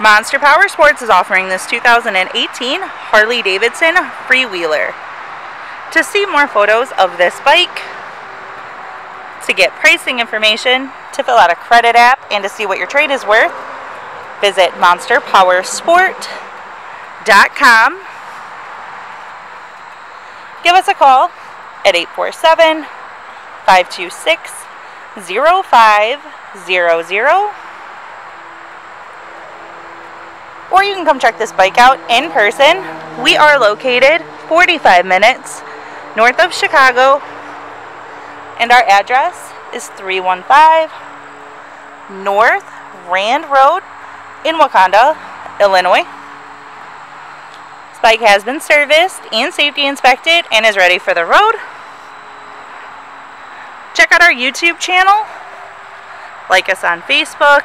Monster Power Sports is offering this 2018 Harley Davidson Freewheeler. To see more photos of this bike, to get pricing information, to fill out a credit app, and to see what your trade is worth, visit monsterpowersport.com. Give us a call at 847 526 0500 or you can come check this bike out in person. We are located 45 minutes north of Chicago and our address is 315 North Rand Road in Wauconda, Illinois. This bike has been serviced and safety inspected and is ready for the road. Check out our YouTube channel. Like us on Facebook.